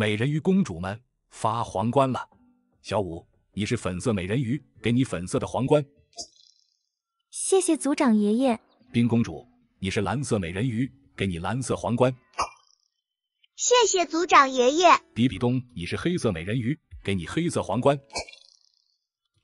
美人鱼公主们发皇冠了。小五，你是粉色美人鱼，给你粉色的皇冠。谢谢族长爷爷。冰公主，你是蓝色美人鱼，给你蓝色皇冠。谢谢族长爷爷。比比东，你是黑色美人鱼，给你黑色皇冠。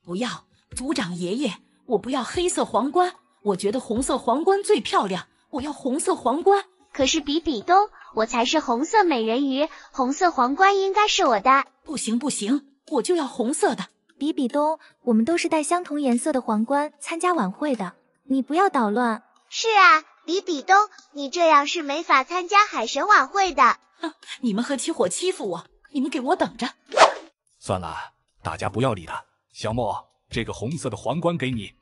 不要，族长爷爷，我不要黑色皇冠，我觉得红色皇冠最漂亮，我要红色皇冠。可是比比东，我才是红色美人鱼，红色皇冠应该是我的。不行不行，我就要红色的。比比东，我们都是戴相同颜色的皇冠参加晚会的，你不要捣乱。是啊，比比东，你这样是没法参加海神晚会的。哼，你们和起火欺负我，你们给我等着！算了，大家不要理他。小莫，这个红色的皇冠给你。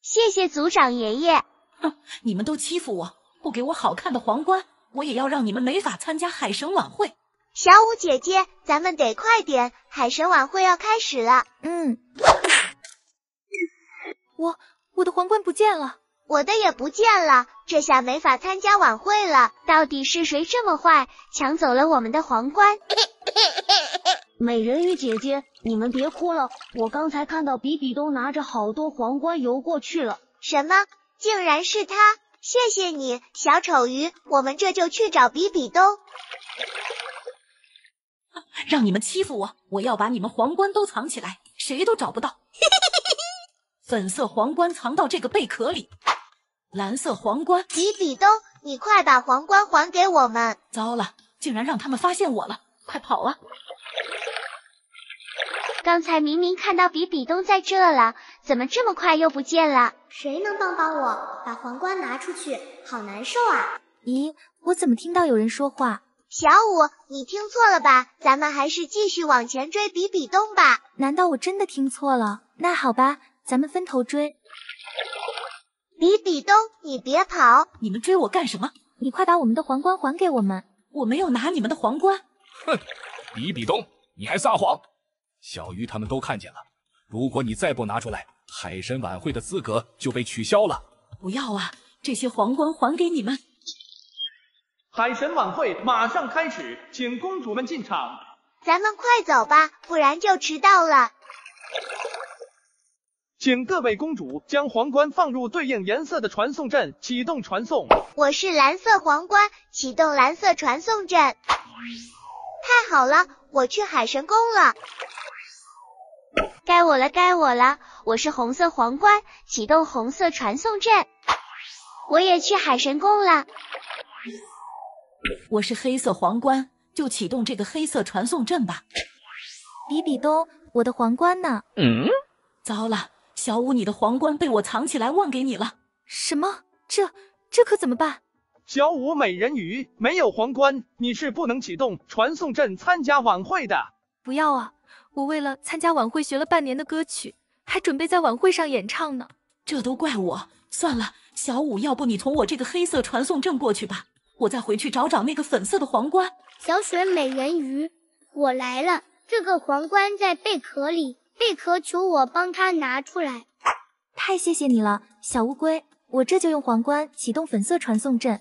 谢谢族长爷爷。哼，你们都欺负我，不给我好看的皇冠，我也要让你们没法参加海神晚会。小舞姐姐，咱们得快点，海神晚会要开始了。嗯。我我的皇冠不见了。我的也不见了，这下没法参加晚会了。到底是谁这么坏，抢走了我们的皇冠？美人鱼姐姐，你们别哭了，我刚才看到比比东拿着好多皇冠游过去了。什么？竟然是他！谢谢你，小丑鱼，我们这就去找比比东。让你们欺负我，我要把你们皇冠都藏起来，谁都找不到。粉色皇冠藏到这个贝壳里。蓝色皇冠，比比东，你快把皇冠还给我们！糟了，竟然让他们发现我了，快跑啊！刚才明明看到比比东在这了，怎么这么快又不见了？谁能帮帮我，把皇冠拿出去？好难受啊！咦，我怎么听到有人说话？小五，你听错了吧？咱们还是继续往前追比比东吧。难道我真的听错了？那好吧，咱们分头追。比比东，你别跑！你们追我干什么？你快把我们的皇冠还给我们！我没有拿你们的皇冠。哼，比比东，你还撒谎！小鱼他们都看见了，如果你再不拿出来，海神晚会的资格就被取消了。不要啊！这些皇冠还给你们！海神晚会马上开始，请公主们进场。咱们快走吧，不然就迟到了。请各位公主将皇冠放入对应颜色的传送阵，启动传送。我是蓝色皇冠，启动蓝色传送阵。太好了，我去海神宫了。该我了，该我了。我是红色皇冠，启动红色传送阵。我也去海神宫了。我是黑色皇冠，就启动这个黑色传送阵吧。比比东，我的皇冠呢？嗯，糟了。小五，你的皇冠被我藏起来，忘给你了。什么？这这可怎么办？小五美人鱼没有皇冠，你是不能启动传送阵参加晚会的。不要啊！我为了参加晚会学了半年的歌曲，还准备在晚会上演唱呢。这都怪我。算了，小五，要不你从我这个黑色传送阵过去吧，我再回去找找那个粉色的皇冠。小雪美人鱼，我来了。这个皇冠在贝壳里。贝壳求我帮他拿出来，太谢谢你了，小乌龟！我这就用皇冠启动粉色传送阵。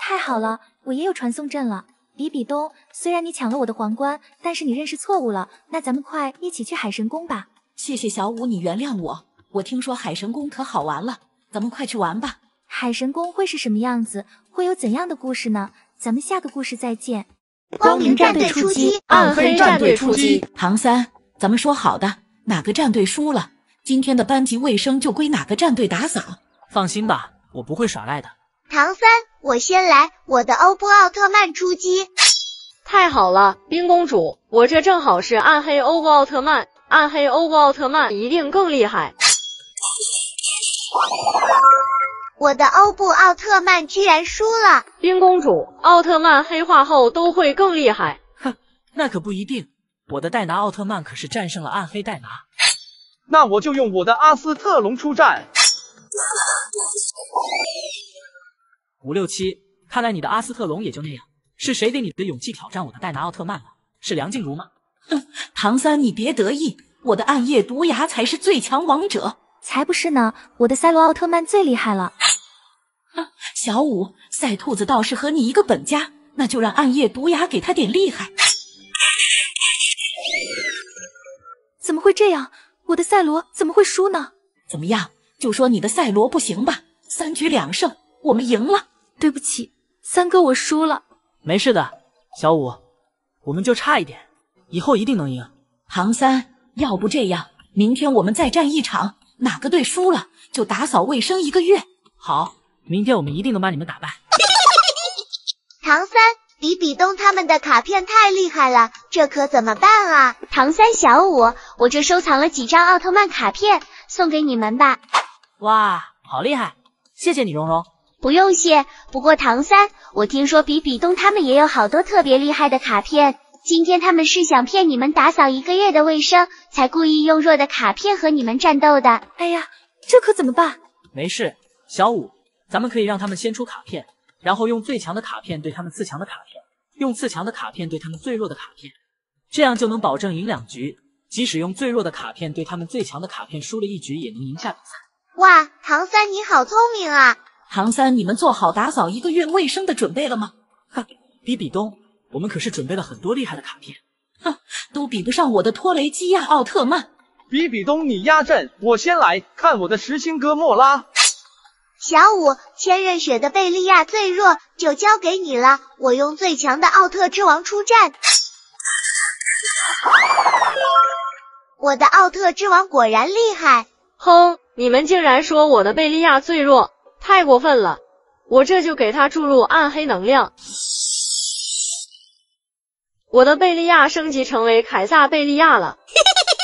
太好了，我也有传送阵了。比比东，虽然你抢了我的皇冠，但是你认识错误了。那咱们快一起去海神宫吧。谢谢小舞，你原谅我。我听说海神宫可好玩了，咱们快去玩吧。海神宫会是什么样子？会有怎样的故事呢？咱们下个故事再见。光明战队出击，暗黑战队出击，唐三。咱们说好的，哪个战队输了，今天的班级卫生就归哪个战队打扫。放心吧，我不会耍赖的。唐三，我先来，我的欧布奥特曼出击。太好了，冰公主，我这正好是暗黑欧布奥特曼，暗黑欧布奥特曼一定更厉害。我的欧布奥特曼居然输了。冰公主，奥特曼黑化后都会更厉害。哼，那可不一定。我的戴拿奥特曼可是战胜了暗黑戴拿，那我就用我的阿斯特龙出战。五六七，看来你的阿斯特龙也就那样。是谁给你的勇气挑战我的戴拿奥特曼了？是梁静茹吗？哼，唐三，你别得意，我的暗夜毒牙才是最强王者。才不是呢，我的赛罗奥特曼最厉害了。小五，赛兔子倒是和你一个本家，那就让暗夜毒牙给他点厉害。怎么会这样？我的赛罗怎么会输呢？怎么样？就说你的赛罗不行吧？三局两胜，我们赢了。对不起，三哥，我输了。没事的，小五，我们就差一点，以后一定能赢。唐三，要不这样，明天我们再战一场，哪个队输了就打扫卫生一个月。好，明天我们一定能把你们打败。唐三。比比东他们的卡片太厉害了，这可怎么办啊？唐三、小五，我这收藏了几张奥特曼卡片，送给你们吧。哇，好厉害！谢谢你，蓉蓉。不用谢。不过唐三，我听说比比东他们也有好多特别厉害的卡片，今天他们是想骗你们打扫一个月的卫生，才故意用弱的卡片和你们战斗的。哎呀，这可怎么办？没事，小五，咱们可以让他们先出卡片。然后用最强的卡片对他们次强的卡片，用次强的卡片对他们最弱的卡片，这样就能保证赢两局。即使用最弱的卡片对他们最强的卡片，输了一局也能赢下比赛。哇，唐三你好聪明啊！唐三，你们做好打扫一个月卫生的准备了吗？哈，比比东，我们可是准备了很多厉害的卡片，哼，都比不上我的托雷基亚奥特曼。比比东，你压阵，我先来看我的实心哥莫拉。小五，千仞雪的贝利亚最弱，就交给你了。我用最强的奥特之王出战。我的奥特之王果然厉害。哼，你们竟然说我的贝利亚最弱，太过分了！我这就给他注入暗黑能量。我的贝利亚升级成为凯撒贝利亚了。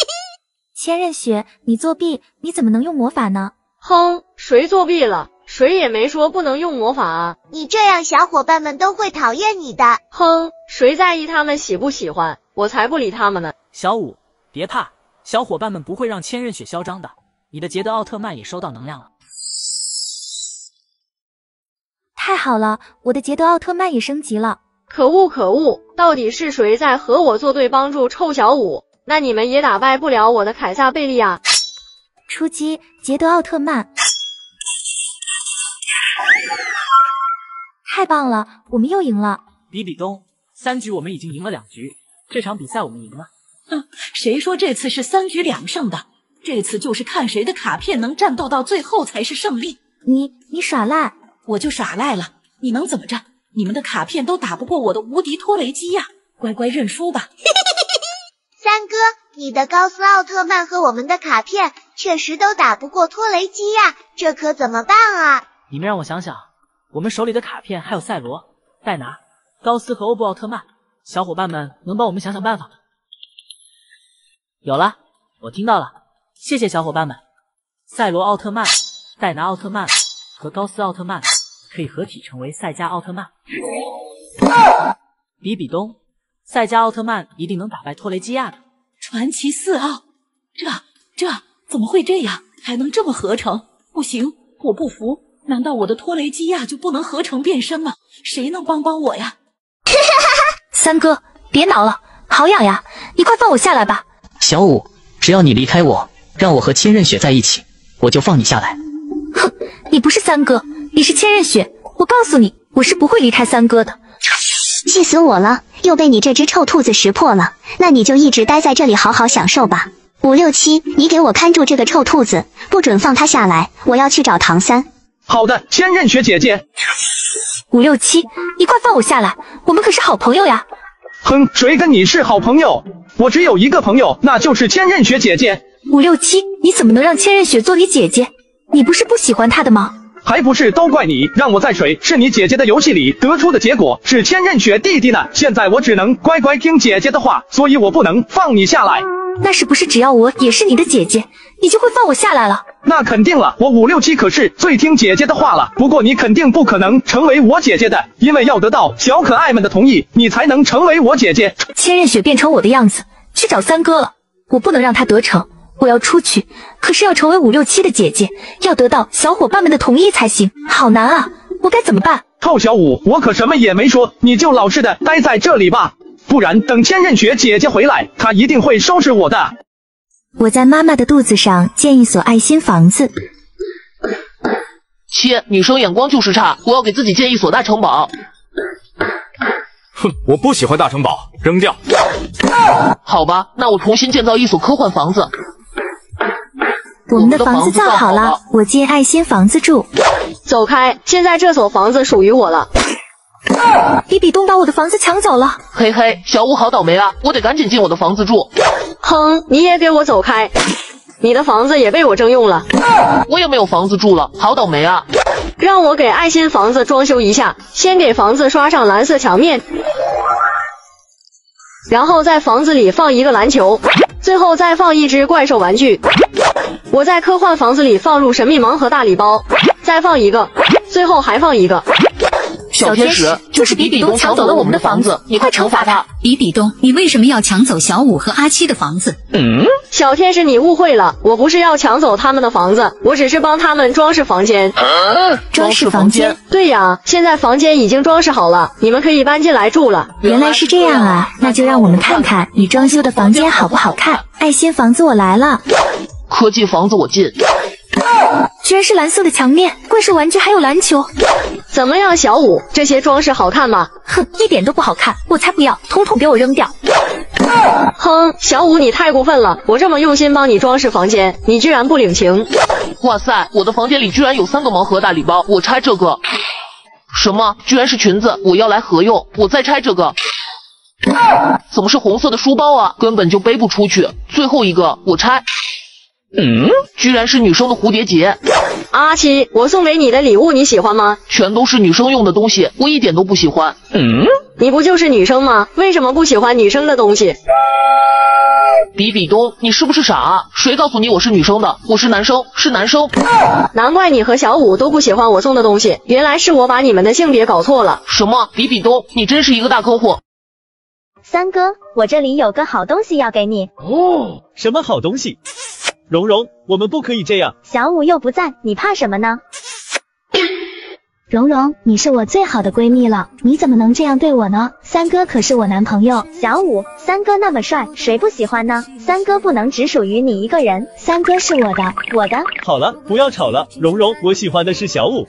千仞雪，你作弊，你怎么能用魔法呢？哼，谁作弊了？谁也没说不能用魔法啊！你这样，小伙伴们都会讨厌你的。哼，谁在意他们喜不喜欢？我才不理他们呢。小五，别怕，小伙伴们不会让千仞雪嚣张的。你的捷德奥特曼也收到能量了，太好了，我的捷德奥特曼也升级了。可恶可恶，到底是谁在和我作对，帮助臭小五？那你们也打败不了我的凯撒贝利亚。出击，捷德奥特曼！太棒了，我们又赢了。比比东，三局我们已经赢了两局，这场比赛我们赢了。哼，谁说这次是三局两胜的？这次就是看谁的卡片能战斗到最后才是胜利。你你耍赖，我就耍赖了。你能怎么着？你们的卡片都打不过我的无敌托雷基亚，乖乖认输吧。三哥，你的高斯奥特曼和我们的卡片确实都打不过托雷基亚，这可怎么办啊？你们让我想想，我们手里的卡片还有赛罗、戴拿、高斯和欧布奥特曼，小伙伴们能帮我们想想办法吗？有了，我听到了，谢谢小伙伴们。赛罗奥特曼、戴拿奥特曼和高斯奥特曼可以合体成为赛迦奥特曼。比比东。赛迦奥特曼一定能打败托雷基亚的传奇四奥，这这怎么会这样？还能这么合成？不行，我不服！难道我的托雷基亚就不能合成变身吗？谁能帮帮我呀？三哥，别挠了，好痒呀！你快放我下来吧。小五，只要你离开我，让我和千仞雪在一起，我就放你下来。哼，你不是三哥，你是千仞雪。我告诉你，我是不会离开三哥的。气死我了！又被你这只臭兔子识破了，那你就一直待在这里好好享受吧。五六七，你给我看住这个臭兔子，不准放他下来，我要去找唐三。好的，千仞雪姐姐。五六七，你快放我下来，我们可是好朋友呀。哼，谁跟你是好朋友？我只有一个朋友，那就是千仞雪姐姐。五六七，你怎么能让千仞雪做你姐姐？你不是不喜欢她的吗？还不是都怪你，让我在水是你姐姐的游戏里得出的结果是千仞雪弟弟呢。现在我只能乖乖听姐姐的话，所以我不能放你下来。那是不是只要我也是你的姐姐，你就会放我下来了？那肯定了，我五六七可是最听姐姐的话了。不过你肯定不可能成为我姐姐的，因为要得到小可爱们的同意，你才能成为我姐姐。千仞雪变成我的样子去找三哥了，我不能让他得逞。我要出去，可是要成为五六七的姐姐，要得到小伙伴们的同意才行，好难啊！我该怎么办？臭小五，我可什么也没说，你就老实的待在这里吧，不然等千仞雪姐姐回来，她一定会收拾我的。我在妈妈的肚子上建一所爱心房子。切，女生眼光就是差，我要给自己建一所大城堡。哼，我不喜欢大城堡，扔掉。好吧，那我重新建造一所科幻房子。我们的房子造好了，我建爱心房子住。走开！现在这所房子属于我了。比比东把我的房子抢走了。嘿嘿，小五好倒霉啊！我得赶紧进我的房子住。哼，你也给我走开！你的房子也被我征用了。我也没有房子住了，好倒霉啊！让我给爱心房子装修一下，先给房子刷上蓝色墙面，然后在房子里放一个篮球，最后再放一只怪兽玩具。我在科幻房子里放入神秘盲盒大礼包，再放一个，最后还放一个。小天使，就是比比东抢走了我们的房子，你快惩罚他！比比东，你为什么要抢走小五和阿七的房子？嗯，小天使，你误会了，我不是要抢走他们的房子，我只是帮他们装饰房间。装饰房间？对呀，现在房间已经装饰好了，你们可以搬进来住了。原来是这样啊，那就让我们看看你装修的房间好不好看。爱心房子，我来了。科技房子我进，居然是蓝色的墙面，怪兽玩具还有篮球，怎么样，小五？这些装饰好看吗？哼，一点都不好看，我才不要，统统给我扔掉！哼，小五你太过分了，我这么用心帮你装饰房间，你居然不领情！哇塞，我的房间里居然有三个盲盒大礼包，我拆这个。什么？居然是裙子，我要来合用，我再拆这个。怎么是红色的书包啊？根本就背不出去。最后一个，我拆。嗯，居然是女生的蝴蝶结。阿七，我送给你的礼物你喜欢吗？全都是女生用的东西，我一点都不喜欢。嗯，你不就是女生吗？为什么不喜欢女生的东西？比比东，你是不是傻？谁告诉你我是女生的？我是男生，是男生。难怪你和小五都不喜欢我送的东西，原来是我把你们的性别搞错了。什么？比比东，你真是一个大坑货。三哥，我这里有个好东西要给你。哦，什么好东西？蓉蓉，我们不可以这样。小五又不在，你怕什么呢？蓉蓉，你是我最好的闺蜜了，你怎么能这样对我呢？三哥可是我男朋友。小五，三哥那么帅，谁不喜欢呢？三哥不能只属于你一个人，三哥是我的，我的。好了，不要吵了，蓉蓉，我喜欢的是小五。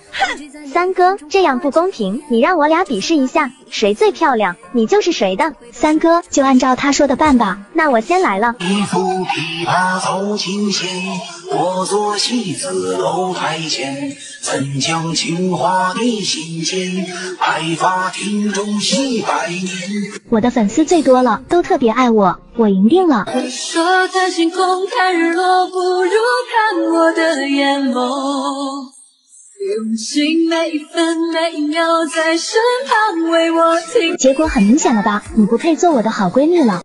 三哥，这样不公平，你让我俩比试一下，谁最漂亮，你就是谁的。三哥，就按照他说的办吧。那我先来了。一副琵琶奏琴弦，我做戏子楼台前，怎将情话你心间，白发戏百年。我的粉丝最多了，都特别爱我，我赢定了。说看星空看日落，不如看我的眼眸。用心每一分每一秒在身旁为我听。结果很明显了吧？你不配做我的好闺蜜了。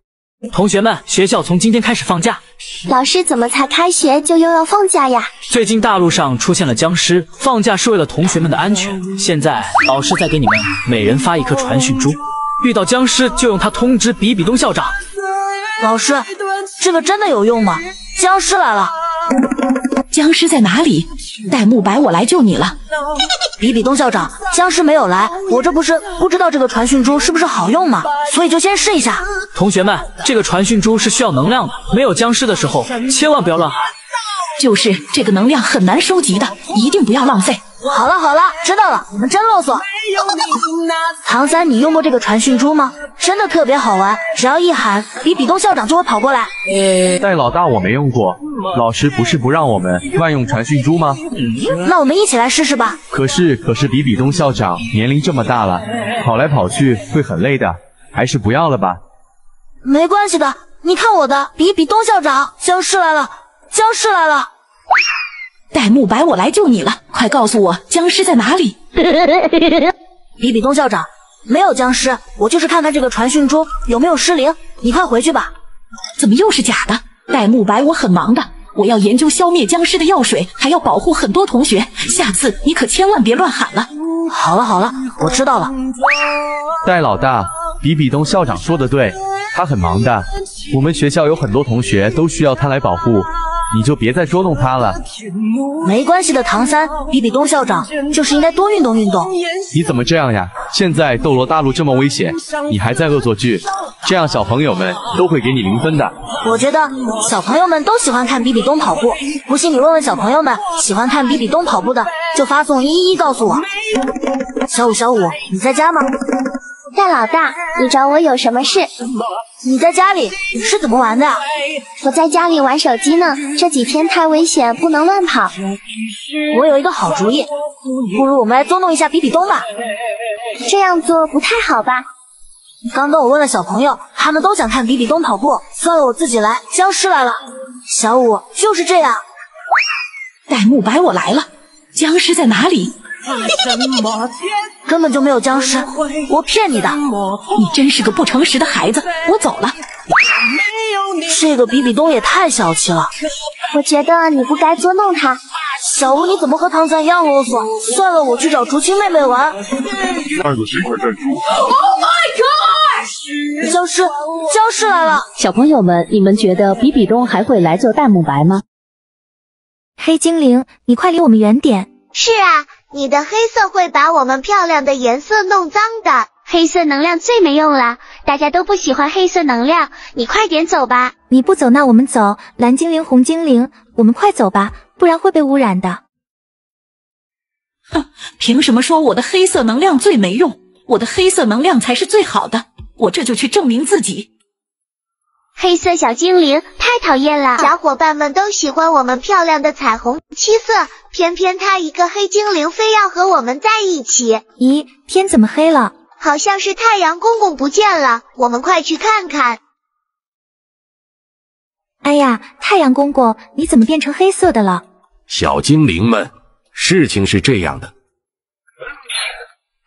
同学们，学校从今天开始放假。老师，怎么才开学就又要放假呀？最近大陆上出现了僵尸，放假是为了同学们的安全。现在老师再给你们每人发一颗传讯珠，遇到僵尸就用它通知比比东校长。老师，这个真的有用吗？僵尸来了。僵尸在哪里？戴沐白，我来救你了。比比东校长，僵尸没有来，我这不是不知道这个传讯珠是不是好用吗？所以就先试一下。同学们，这个传讯珠是需要能量的，没有僵尸的时候千万不要乱喊。就是这个能量很难收集的，一定不要浪费。好了好了，知道了，你们真啰嗦。唐三，你用过这个传讯珠吗？真的特别好玩，只要一喊，比比东校长就会跑过来。戴老大，我没用过，老师不是不让我们乱用传讯珠吗？那我们一起来试试吧。可是可是比比东校长年龄这么大了，跑来跑去会很累的，还是不要了吧。没关系的，你看我的，比比东校长，僵尸来了，僵尸来了。戴沐白，我来救你了，快告诉我僵尸在哪里？比比东校长，没有僵尸，我就是看看这个传讯珠有没有失灵。你快回去吧。怎么又是假的？戴沐白，我很忙的，我要研究消灭僵尸的药水，还要保护很多同学。下次你可千万别乱喊了。好了好了，我知道了。戴老大，比比东校长说的对，他很忙的，我们学校有很多同学都需要他来保护。你就别再捉弄他了。没关系的，唐三，比比东校长就是应该多运动运动。你怎么这样呀？现在斗罗大陆这么危险，你还在恶作剧，这样小朋友们都会给你零分的。我觉得小朋友们都喜欢看比比东跑步，不信你问问小朋友们，喜欢看比比东跑步的就发送一一告诉我。小五，小五，你在家吗？大老大，你找我有什么事？你在家里是怎么玩的？我在家里玩手机呢，这几天太危险，不能乱跑。我有一个好主意，不如我们来捉弄一下比比东吧。这样做不太好吧？刚刚我问了小朋友，他们都想看比比东跑步，算了，我自己来。僵尸来了，小五就是这样。戴沐白，我来了，僵尸在哪里？根本就没有僵尸，我骗你的。你真是个不诚实的孩子，我走了。这个比比东也太小气了，我觉得你不该捉弄他。小吴，你怎么和唐三一样啰嗦？算了，我去找竹青妹妹玩。那个谁快站住！Oh my god！僵尸，僵尸来了！小朋友们，你们觉得比比东还会来做戴沐白吗？黑精灵，你快离我们远点！是啊，你的黑色会把我们漂亮的颜色弄脏的。黑色能量最没用了，大家都不喜欢黑色能量。你快点走吧！你不走，那我们走。蓝精灵、红精灵，我们快走吧，不然会被污染的。哼，凭什么说我的黑色能量最没用？我的黑色能量才是最好的，我这就去证明自己。黑色小精灵太讨厌了，小伙伴们都喜欢我们漂亮的彩虹七色，偏偏他一个黑精灵非要和我们在一起。咦，天怎么黑了？好像是太阳公公不见了，我们快去看看。哎呀，太阳公公，你怎么变成黑色的了？小精灵们，事情是这样的。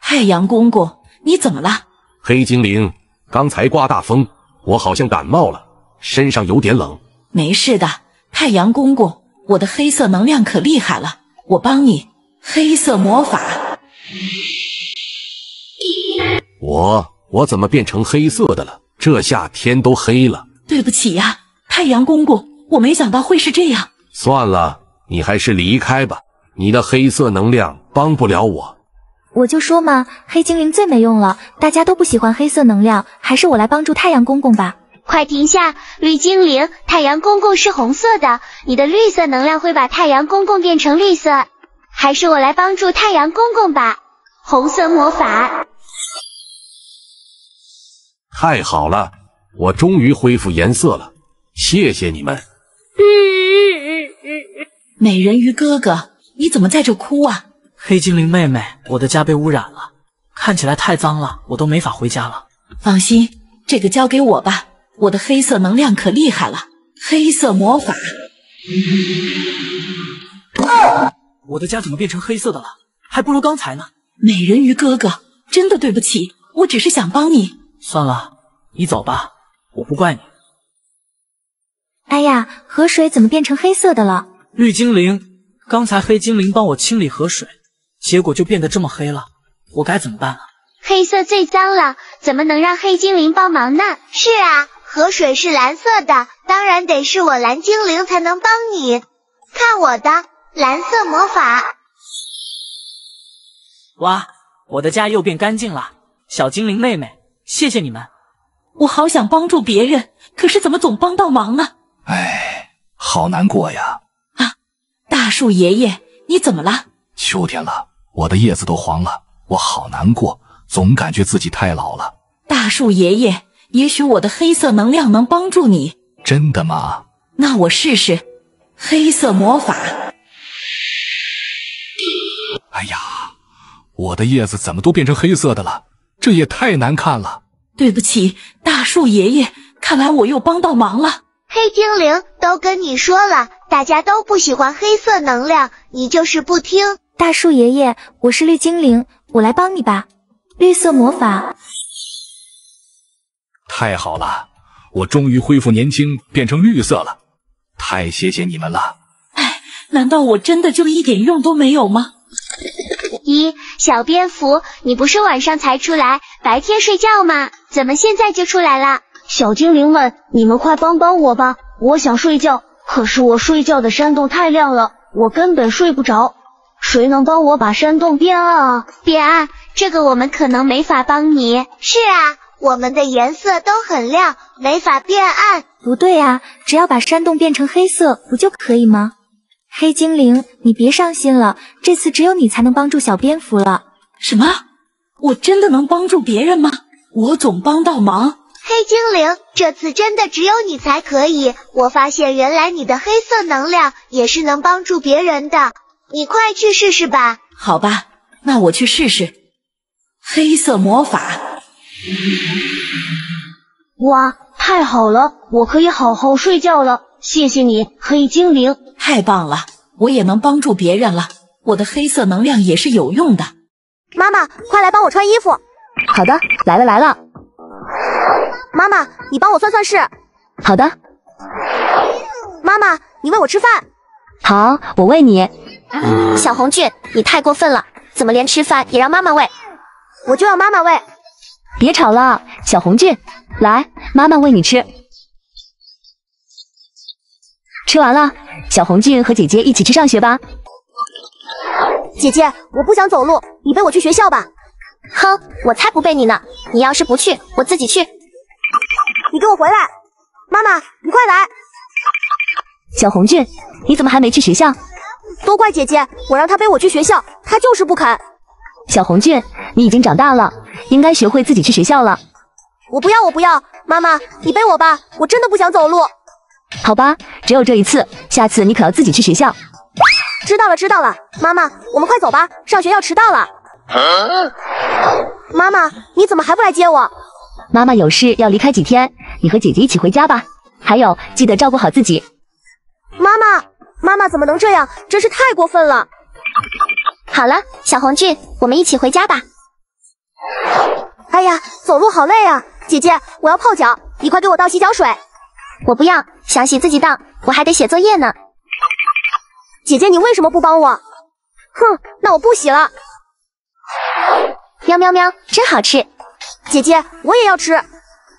太阳公公，你怎么了？黑精灵，刚才刮大风，我好像感冒了，身上有点冷。没事的，太阳公公，我的黑色能量可厉害了，我帮你，黑色魔法。我我怎么变成黑色的了？这下天都黑了。对不起呀，太阳公公，我没想到会是这样。算了，你还是离开吧。你的黑色能量帮不了我。我就说嘛，黑精灵最没用了，大家都不喜欢黑色能量，还是我来帮助太阳公公吧。快停下，绿精灵！太阳公公是红色的，你的绿色能量会把太阳公公变成绿色，还是我来帮助太阳公公吧。红色魔法。太好了，我终于恢复颜色了，谢谢你们。美人鱼哥哥，你怎么在这哭啊？黑精灵妹妹，我的家被污染了，看起来太脏了，我都没法回家了。放心，这个交给我吧，我的黑色能量可厉害了，黑色魔法。我的家怎么变成黑色的了？还不如刚才呢。美人鱼哥哥，真的对不起，我只是想帮你。算了，你走吧，我不怪你。哎呀，河水怎么变成黑色的了？绿精灵，刚才黑精灵帮我清理河水，结果就变得这么黑了，我该怎么办啊？黑色最脏了，怎么能让黑精灵帮忙呢？是啊，河水是蓝色的，当然得是我蓝精灵才能帮你。看我的蓝色魔法！哇，我的家又变干净了，小精灵妹妹。谢谢你们，我好想帮助别人，可是怎么总帮倒忙呢？哎，好难过呀！啊，大树爷爷，你怎么了？秋天了，我的叶子都黄了，我好难过，总感觉自己太老了。大树爷爷，也许我的黑色能量能帮助你。真的吗？那我试试黑色魔法。哎呀，我的叶子怎么都变成黑色的了？这也太难看了。对不起，大树爷爷，看来我又帮到忙了。黑精灵都跟你说了，大家都不喜欢黑色能量，你就是不听。大树爷爷，我是绿精灵，我来帮你吧。绿色魔法。太好了，我终于恢复年轻，变成绿色了。太谢谢你们了。哎，难道我真的就一点用都没有吗？咦，小蝙蝠，你不是晚上才出来，白天睡觉吗？怎么现在就出来了？小精灵们，你们快帮帮我吧！我想睡觉，可是我睡觉的山洞太亮了，我根本睡不着。谁能帮我把山洞变暗啊？变暗？这个我们可能没法帮你。是啊，我们的颜色都很亮，没法变暗。不对啊，只要把山洞变成黑色，不就可以吗？黑精灵，你别伤心了，这次只有你才能帮助小蝙蝠了。什么？我真的能帮助别人吗？我总帮到忙。黑精灵，这次真的只有你才可以。我发现原来你的黑色能量也是能帮助别人的，你快去试试吧。好吧，那我去试试。黑色魔法，哇，太好了，我可以好好睡觉了。谢谢你，黑精灵。太棒了，我也能帮助别人了。我的黑色能量也是有用的。妈妈，快来帮我穿衣服。好的，来了来了。妈妈，你帮我算算事。好的。妈妈，你喂我吃饭。好，我喂你。小红俊，你太过分了，怎么连吃饭也让妈妈喂？我就要妈妈喂。别吵了，小红俊，来，妈妈喂你吃。吃完了，小红俊和姐姐一起去上学吧。姐姐，我不想走路，你背我去学校吧。哼，我才不背你呢！你要是不去，我自己去。你给我回来！妈妈，你快来！小红俊，你怎么还没去学校？都怪姐姐，我让她背我去学校，她就是不肯。小红俊，你已经长大了，应该学会自己去学校了。我不要，我不要！妈妈，你背我吧，我真的不想走路。好吧，只有这一次，下次你可要自己去学校。知道了，知道了。妈妈，我们快走吧，上学要迟到了。妈妈，你怎么还不来接我？妈妈有事要离开几天，你和姐姐一起回家吧。还有，记得照顾好自己。妈妈，妈妈怎么能这样？真是太过分了。好了，小红俊，我们一起回家吧。哎呀，走路好累啊！姐姐，我要泡脚，你快给我倒洗脚水。我不要，想洗自己倒，我还得写作业呢。姐姐，你为什么不帮我？哼，那我不洗了。喵喵喵，真好吃！姐姐，我也要吃。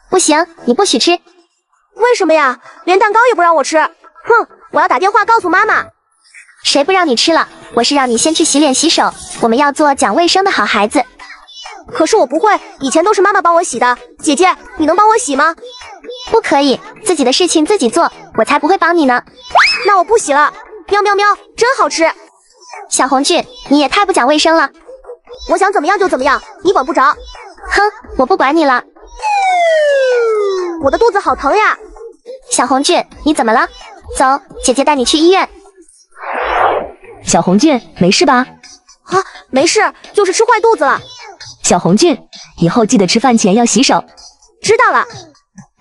不行，你不许吃。为什么呀？连蛋糕也不让我吃。哼，我要打电话告诉妈妈。谁不让你吃了？我是让你先去洗脸洗手。我们要做讲卫生的好孩子。可是我不会，以前都是妈妈帮我洗的。姐姐，你能帮我洗吗？不可以，自己的事情自己做，我才不会帮你呢。那我不洗了。喵喵喵，真好吃。小红俊，你也太不讲卫生了。我想怎么样就怎么样，你管不着。哼，我不管你了。我的肚子好疼呀。小红俊，你怎么了？走，姐姐带你去医院。小红俊，没事吧？啊，没事，就是吃坏肚子了。小红俊，以后记得吃饭前要洗手。知道了。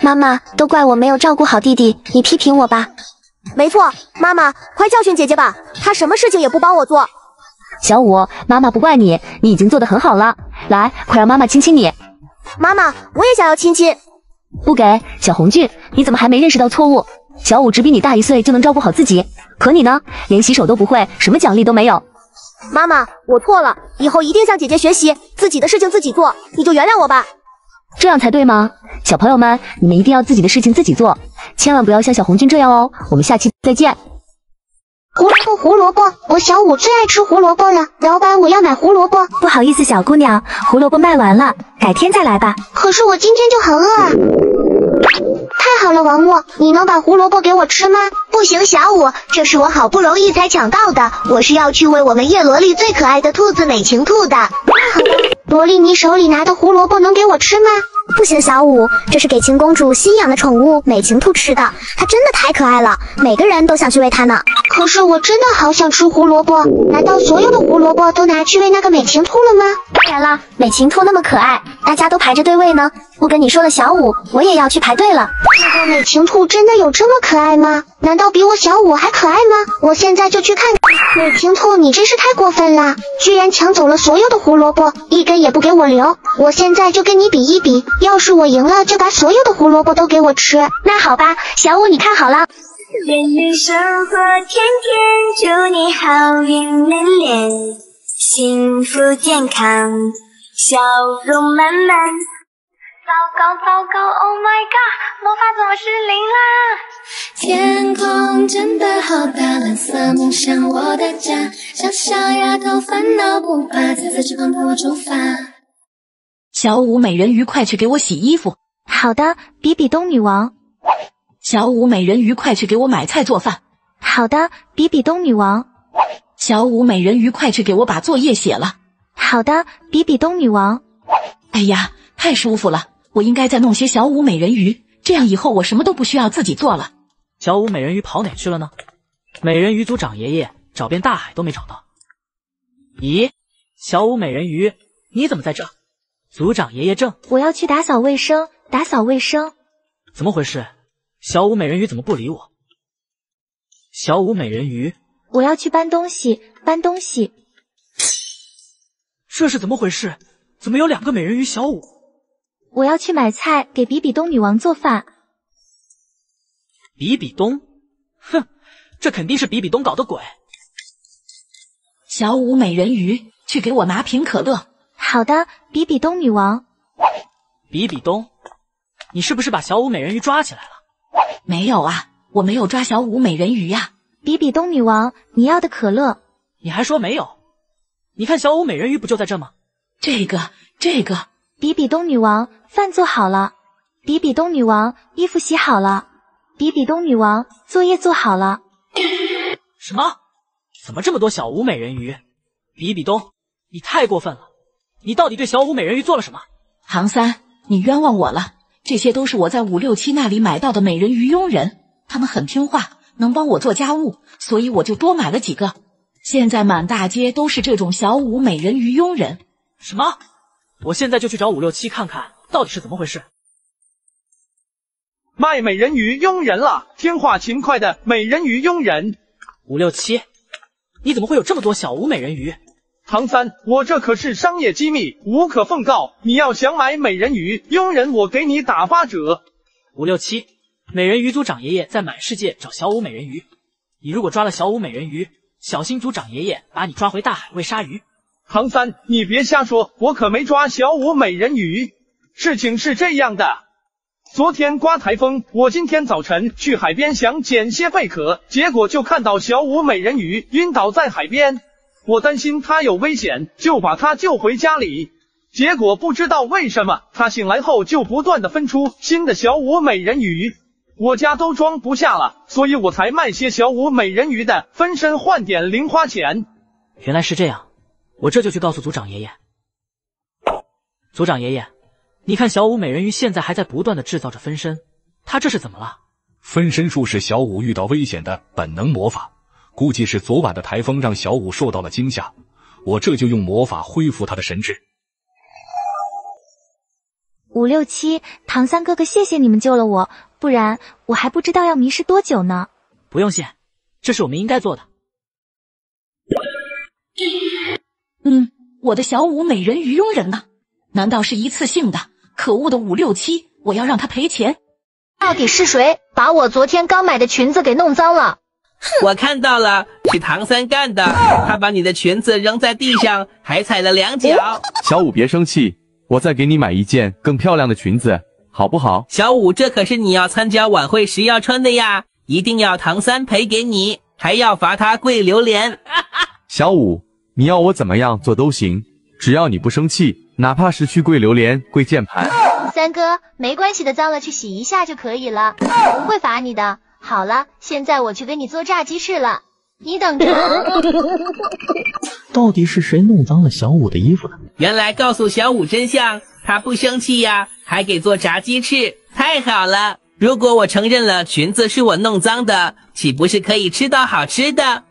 妈妈，都怪我没有照顾好弟弟，你批评我吧。没错，妈妈，快教训姐姐吧，她什么事情也不帮我做。小五，妈妈不怪你，你已经做得很好了。来，快让妈妈亲亲你。妈妈，我也想要亲亲。不给，小红俊，你怎么还没认识到错误？小五只比你大一岁就能照顾好自己，可你呢，连洗手都不会，什么奖励都没有。妈妈，我错了，以后一定向姐姐学习，自己的事情自己做，你就原谅我吧。这样才对吗？小朋友们，你们一定要自己的事情自己做，千万不要像小红军这样哦。我们下期再见。胡萝卜，胡萝卜，我小五最爱吃胡萝卜了。老板，我要买胡萝卜。不好意思，小姑娘，胡萝卜卖完了，改天再来吧。可是我今天就很饿啊。太好了，王默，你能把胡萝卜给我吃吗？不行，小五，这是我好不容易才抢到的，我是要去喂我们叶罗丽最可爱的兔子美晴兔的。萝莉，你手里拿的胡萝卜能给我吃吗？不行，小五，这是给秦公主新养的宠物美晴兔吃的，它真的太可爱了，每个人都想去喂它呢。可是我真的好想吃胡萝卜，难道所有的胡萝卜都拿去喂那个美晴兔了吗？当然啦，美晴兔那么可爱，大家都排着队喂呢。不跟你说了，小五，我也要去排队了。那个美晴兔真的有这么可爱吗？难道比我小五还可爱吗？我现在就去看。美晴兔，你真是太过分了，居然抢走了所有的胡萝卜，一根也不给我留。我现在就跟你比一比，要是我赢了，就把所有的胡萝卜都给我吃。那好吧，小五，你看好了。愿你生活天天，祝你好运连连，幸福健康，笑容满满。糟糕糟糕，Oh my god，魔法怎么失灵啦！天空真的好大，蓝色梦想我的家，小小丫头烦恼不怕，彩色翅膀陪我出发。小舞美人鱼，快去给我洗衣服。好的，比比东女王。小舞美人鱼，快去给我买菜做饭。好的，比比东女王。小舞美人鱼，快去给我把作业写了。好的，比比东女王。哎呀，太舒服了。我应该再弄些小舞美人鱼，这样以后我什么都不需要自己做了。小五美人鱼跑哪去了呢？美人鱼族长爷爷找遍大海都没找到。咦，小五美人鱼，你怎么在这？族长爷爷正……我要去打扫卫生，打扫卫生。怎么回事？小五美人鱼怎么不理我？小五美人鱼，我要去搬东西，搬东西。这是怎么回事？怎么有两个美人鱼小五？我要去买菜，给比比东女王做饭。比比东，哼，这肯定是比比东搞的鬼。小舞美人鱼，去给我拿瓶可乐。好的，比比东女王。比比东，你是不是把小舞美人鱼抓起来了？没有啊，我没有抓小舞美人鱼呀。比比东女王，你要的可乐？你还说没有？你看小舞美人鱼不就在这吗？这个，这个。比比东女王，饭做好了。比比东女王，衣服洗好了。比比东女王，作业做好了。什么？怎么这么多小舞美人鱼？比比东，你太过分了！你到底对小舞美人鱼做了什么？唐三，你冤枉我了。这些都是我在五六七那里买到的美人鱼佣人，他们很听话，能帮我做家务，所以我就多买了几个。现在满大街都是这种小舞美人鱼佣人。什么？我现在就去找五六七看看到底是怎么回事。卖美人鱼佣人了，听话勤快的美人鱼佣人。五六七，你怎么会有这么多小五美人鱼？唐三，我这可是商业机密，无可奉告。你要想买美人鱼佣人，我给你打八折。五六七，美人鱼族长爷爷在满世界找小五美人鱼，你如果抓了小五美人鱼，小心族长爷爷把你抓回大海喂鲨鱼。唐三，你别瞎说，我可没抓小五美人鱼。事情是这样的，昨天刮台风，我今天早晨去海边想捡些贝壳，结果就看到小五美人鱼晕倒在海边，我担心它有危险，就把它救回家里。结果不知道为什么，它醒来后就不断的分出新的小五美人鱼，我家都装不下了，所以我才卖些小五美人鱼的分身换点零花钱。原来是这样。我这就去告诉族长爷爷。族长爷爷，你看小五美人鱼现在还在不断的制造着分身，他这是怎么了？分身术是小五遇到危险的本能魔法，估计是昨晚的台风让小五受到了惊吓。我这就用魔法恢复他的神智。五六七，唐三哥哥，谢谢你们救了我，不然我还不知道要迷失多久呢。不用谢，这是我们应该做的。嗯，我的小五美人鱼佣人呢？难道是一次性的？可恶的五六七，我要让他赔钱！到底是谁把我昨天刚买的裙子给弄脏了？我看到了，是唐三干的，他把你的裙子扔在地上，还踩了两脚。小五别生气，我再给你买一件更漂亮的裙子，好不好？小五，这可是你要参加晚会时要穿的呀，一定要唐三赔给你，还要罚他跪榴莲。小五。你要我怎么样做都行，只要你不生气，哪怕是去跪榴莲、跪键盘。三哥，没关系的，脏了去洗一下就可以了，不会罚你的。好了，现在我去给你做炸鸡翅了，你等着。到底是谁弄脏了小五的衣服呢？原来告诉小五真相，他不生气呀，还给做炸鸡翅，太好了！如果我承认了裙子是我弄脏的，岂不是可以吃到好吃的？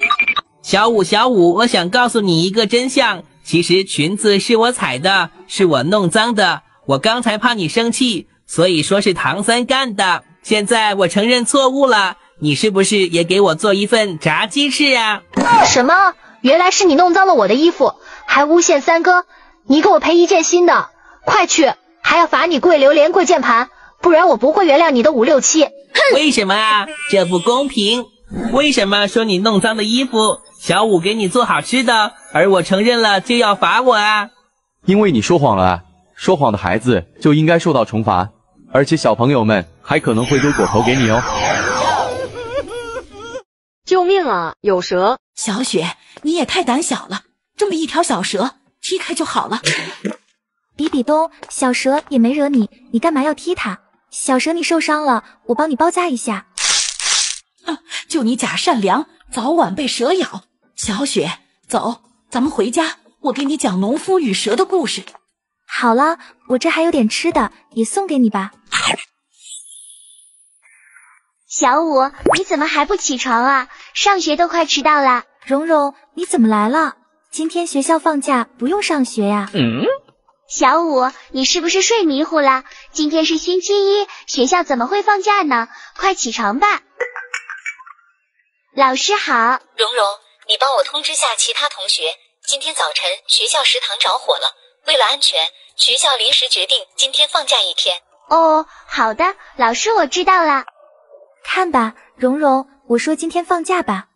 小五，小五，我想告诉你一个真相，其实裙子是我踩的，是我弄脏的。我刚才怕你生气，所以说是唐三干的。现在我承认错误了，你是不是也给我做一份炸鸡翅啊？什么？原来是你弄脏了我的衣服，还诬陷三哥，你给我赔一件新的，快去，还要罚你跪榴莲、跪键盘，不然我不会原谅你的五六七。哼为什么啊？这不公平。为什么说你弄脏的衣服？小五给你做好吃的，而我承认了就要罚我啊！因为你说谎了，说谎的孩子就应该受到惩罚，而且小朋友们还可能会丢果头给你哦。救命啊！有蛇！小雪，你也太胆小了，这么一条小蛇，踢开就好了。比比东，小蛇也没惹你，你干嘛要踢它？小蛇你受伤了，我帮你包扎一下。就你假善良，早晚被蛇咬。小雪，走，咱们回家，我给你讲农夫与蛇的故事。好了，我这还有点吃的，也送给你吧。小五，你怎么还不起床啊？上学都快迟到了。蓉蓉，你怎么来了？今天学校放假，不用上学呀。嗯。小五，你是不是睡迷糊了？今天是星期一，学校怎么会放假呢？快起床吧。老师好，蓉蓉，你帮我通知下其他同学，今天早晨学校食堂着火了，为了安全，学校临时决定今天放假一天。哦，好的，老师我知道了。看吧，蓉蓉，我说今天放假吧。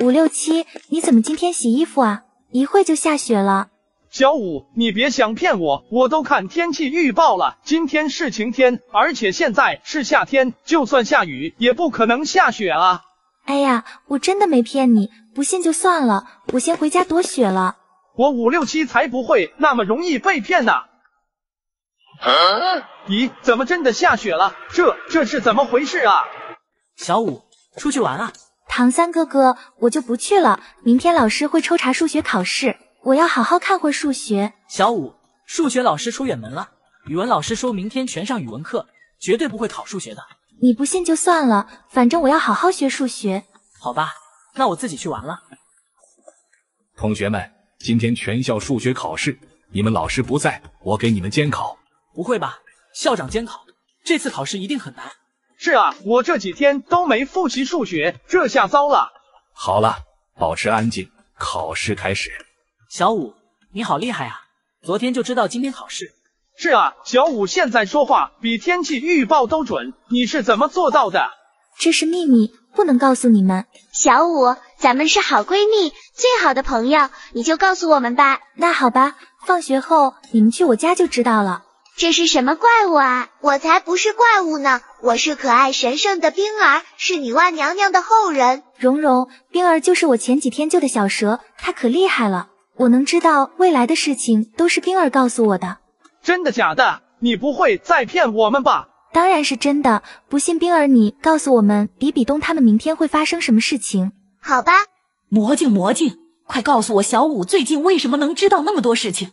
五六七，你怎么今天洗衣服啊？一会就下雪了。小五，你别想骗我，我都看天气预报了，今天是晴天，而且现在是夏天，就算下雨也不可能下雪啊。哎呀，我真的没骗你，不信就算了，我先回家躲雪了。我五六七才不会那么容易被骗呢。咦，怎么真的下雪了？这这是怎么回事啊？小五，出去玩啊！唐三哥哥，我就不去了。明天老师会抽查数学考试，我要好好看会数学。小五，数学老师出远门了，语文老师说明天全上语文课，绝对不会考数学的。你不信就算了，反正我要好好学数学。好吧，那我自己去玩了。同学们，今天全校数学考试，你们老师不在，我给你们监考。不会吧？校长监考？这次考试一定很难。是啊，我这几天都没复习数学，这下糟了。好了，保持安静，考试开始。小五，你好厉害啊！昨天就知道今天考试。是啊，小五现在说话比天气预报都准，你是怎么做到的？这是秘密，不能告诉你们。小五，咱们是好闺蜜，最好的朋友，你就告诉我们吧。那好吧，放学后你们去我家就知道了。这是什么怪物啊？我才不是怪物呢！我是可爱神圣的冰儿，是女娲娘娘的后人。蓉蓉，冰儿就是我前几天救的小蛇，她可厉害了。我能知道未来的事情，都是冰儿告诉我的。真的假的？你不会再骗我们吧？当然是真的。不信冰儿，你告诉我们，比比东他们明天会发生什么事情？好吧。魔镜，魔镜，快告诉我，小五最近为什么能知道那么多事情？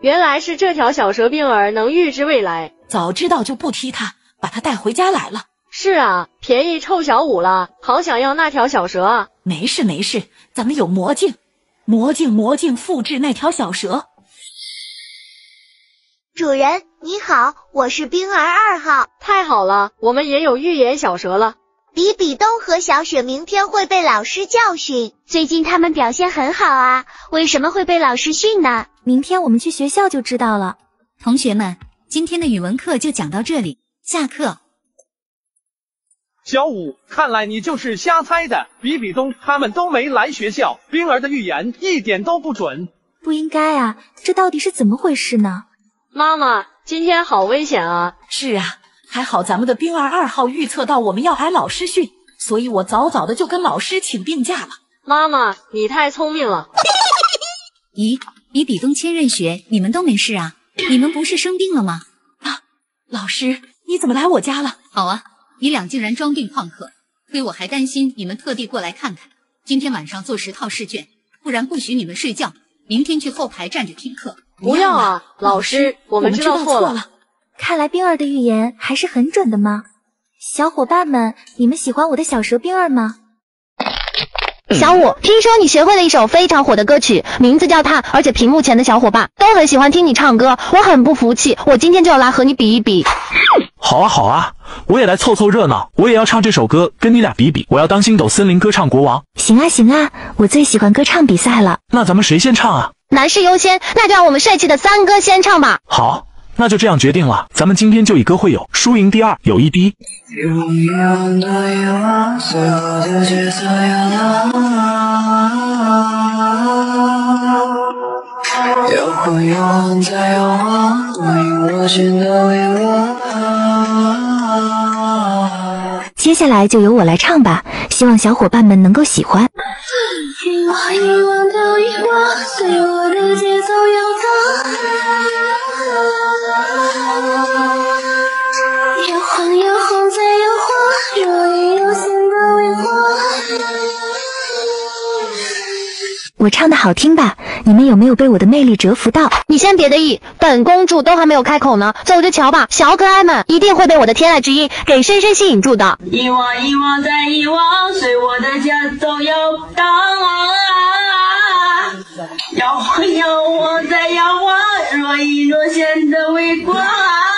原来是这条小蛇冰儿能预知未来，早知道就不踢它，把它带回家来了。是啊，便宜臭小五了，好想要那条小蛇啊！没事没事，咱们有魔镜，魔镜魔镜复制那条小蛇。主人你好，我是冰儿二号。太好了，我们也有预言小蛇了。比比东和小雪明天会被老师教训，最近他们表现很好啊，为什么会被老师训呢？明天我们去学校就知道了。同学们，今天的语文课就讲到这里，下课。小五，看来你就是瞎猜的。比比东他们都没来学校，冰儿的预言一点都不准。不应该啊，这到底是怎么回事呢？妈妈，今天好危险啊！是啊。还好咱们的冰儿二号预测到我们要挨老师训，所以我早早的就跟老师请病假了。妈妈，你太聪明了。咦，比比东千仞雪，你们都没事啊？你们不是生病了吗？啊，老师，你怎么来我家了？好啊，你俩竟然装病旷课，亏我还担心你们特地过来看看。今天晚上做十套试卷，不然不许你们睡觉，明天去后排站着听课。不要啊，老师，我们知道错了。看来冰儿的预言还是很准的吗？小伙伴们，你们喜欢我的小蛇冰儿吗？小五，听说你学会了一首非常火的歌曲，名字叫《他》，而且屏幕前的小伙伴都很喜欢听你唱歌，我很不服气，我今天就要来和你比一比。好啊好啊，我也来凑凑热闹，我也要唱这首歌，跟你俩比比，我要当星斗森林歌唱国王。行啊行啊，我最喜欢歌唱比赛了。那咱们谁先唱啊？男士优先，那就让我们帅气的三哥先唱吧。好。那就这样决定了，咱们今天就以歌会友，输赢第二，友谊第一。下来就由我来唱吧，希望小伙伴们能够喜欢。我唱的好听吧？你们有没有被我的魅力折服到？你先别得意，本公主都还没有开口呢，走着瞧吧。小可爱们一定会被我的天籁之音给深深吸引住的。遗忘，遗忘再遗忘，随我的节奏摇荡啊！摇晃摇晃再摇晃，若隐若现的微光啊！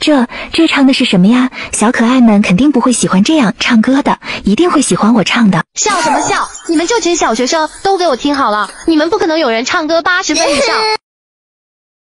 这这唱的是什么呀？小可爱们肯定不会喜欢这样唱歌的，一定会喜欢我唱的。笑什么笑？你们这群小学生都给我听好了，你们不可能有人唱歌八十分以上。